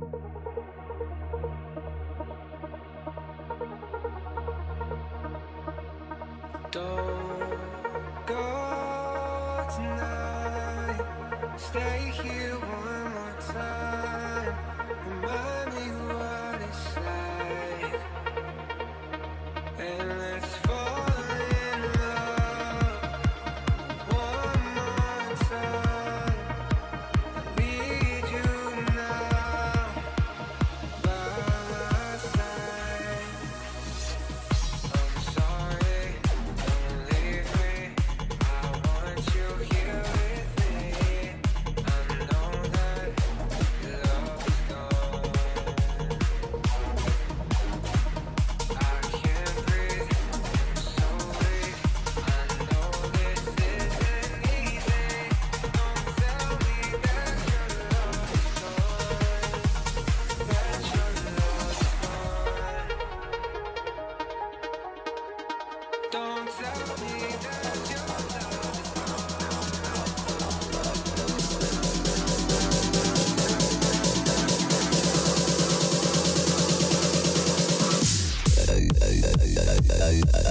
you Bye.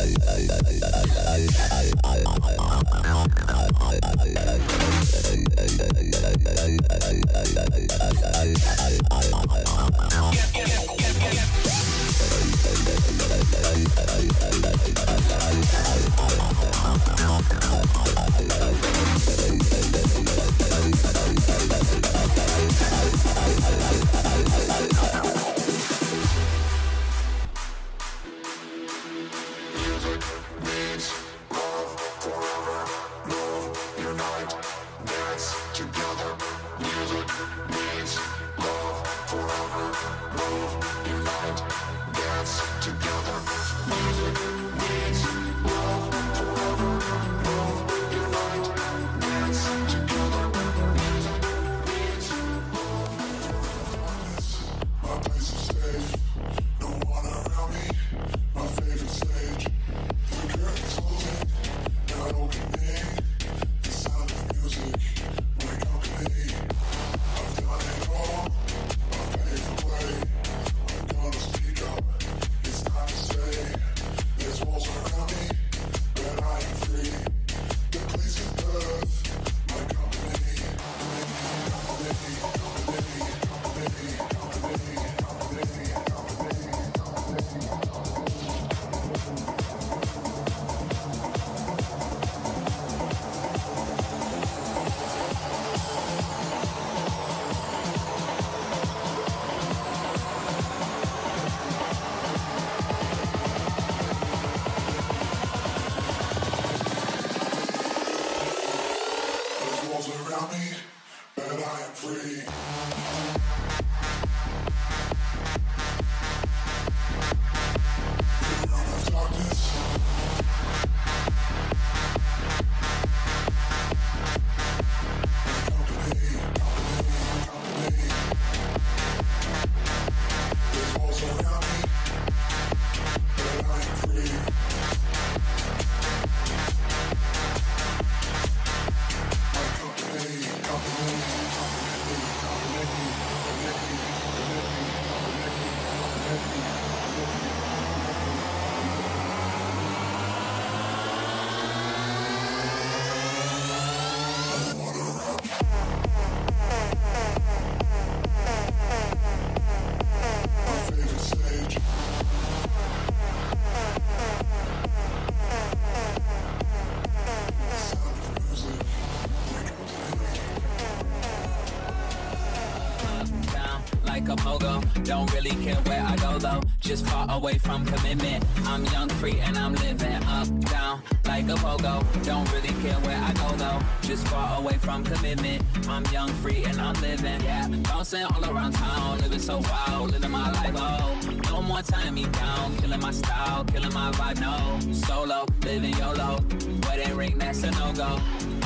Don't really care where I go though, just far away from commitment. I'm young, free, and I'm living up, down, like a pogo. Don't really care where I go though, just far away from commitment. I'm young, free, and I'm living, yeah. Bouncing all around town, living so wild, living my life, oh. No more tying me down, killing my style, killing my vibe, no. Solo, living YOLO, wedding ring, that's a no-go.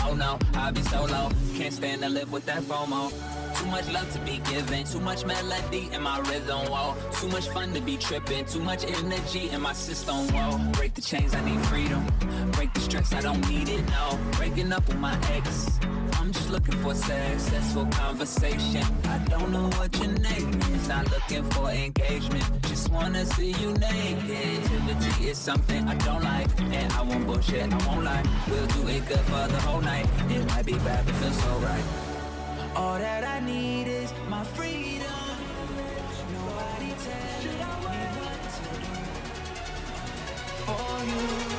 Oh no, I be solo, can't stand to live with that FOMO. Too much love to be given, too much melody in my rhythm, whoa. Too much fun to be tripping, too much energy in my system, whoa. Break the chains, I need freedom. Break the stress, I don't need it, no. Breaking up with my ex, I'm just looking for successful conversation. I don't know what your name is, not looking for engagement. Just wanna see you naked. Activity is something I don't like, and I won't bullshit, I won't lie. We'll do it good for the whole night. It might be bad, but feels so right. All that I need is my freedom. Nobody tell me what to do for you.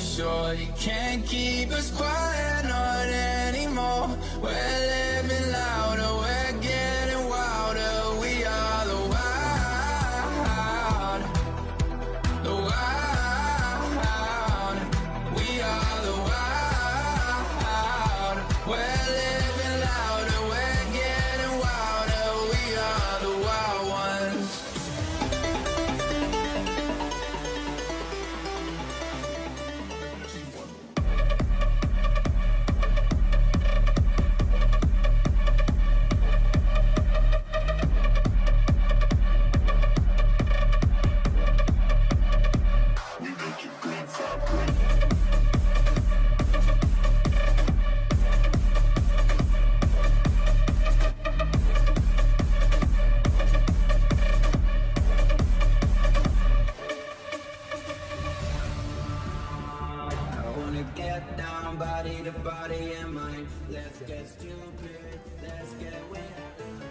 Sure You can't keep us quiet, mind. Let's get stupid, let's get wild.